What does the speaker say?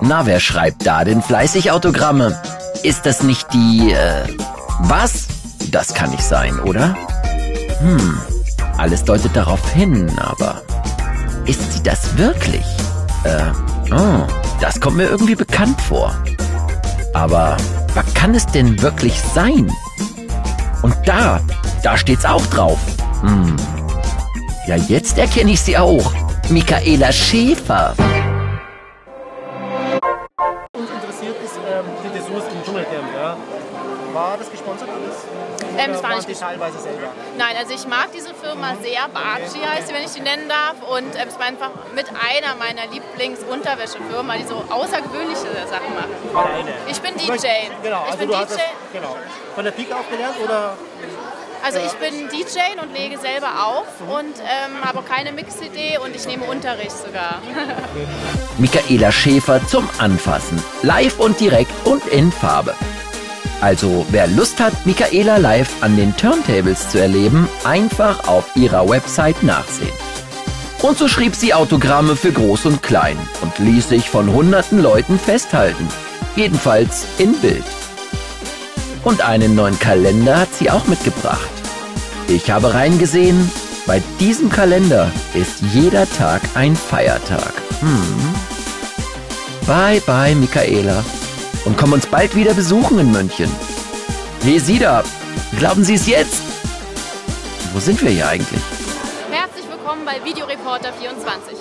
Na, wer schreibt da denn fleißig Autogramme? Ist das nicht die, äh, was? Das kann nicht sein, oder? Hm, alles deutet darauf hin, aber ist sie das wirklich? Äh, oh, das kommt mir irgendwie bekannt vor. Aber was kann es denn wirklich sein? Und da, da steht's auch drauf. Hm. Ja, jetzt erkenne ich sie auch. Michaela Schäfer. Dessous im Dschungelcamp. Ja. War das gesponsert alles? Ähm, es war nicht teilweise selber. Nein, also ich mag diese Firma sehr. Barchi heißt sie, wenn ich die nennen darf. Und ähm, es war einfach mit einer meiner Lieblingsunterwäschefirmen, die so außergewöhnliche Sachen machen. Alleine. Ich bin DJ. Genau, ich also bin du hast DJ. das genau. von der Pike auf gelernt oder? Also ich bin DJ und lege selber auf und ähm, habe keine Mix-CD und ich nehme Unterricht sogar. Michaela Schäfer zum Anfassen. Live und direkt und in Farbe. Also, wer Lust hat, Michaela live an den Turntables zu erleben, einfach auf ihrer Website nachsehen. Und so schrieb sie Autogramme für Groß und Klein und ließ sich von hunderten Leuten festhalten. Jedenfalls in Bild. Und einen neuen Kalender hat sie auch mitgebracht. Ich habe reingesehen, bei diesem Kalender ist jeder Tag ein Feiertag. Hm. Bye bye, Michaela. Und komm uns bald wieder besuchen in München. Hey, Sie da. Glauben Sie es jetzt? Wo sind wir hier eigentlich? Herzlich willkommen bei Videoreporter 24.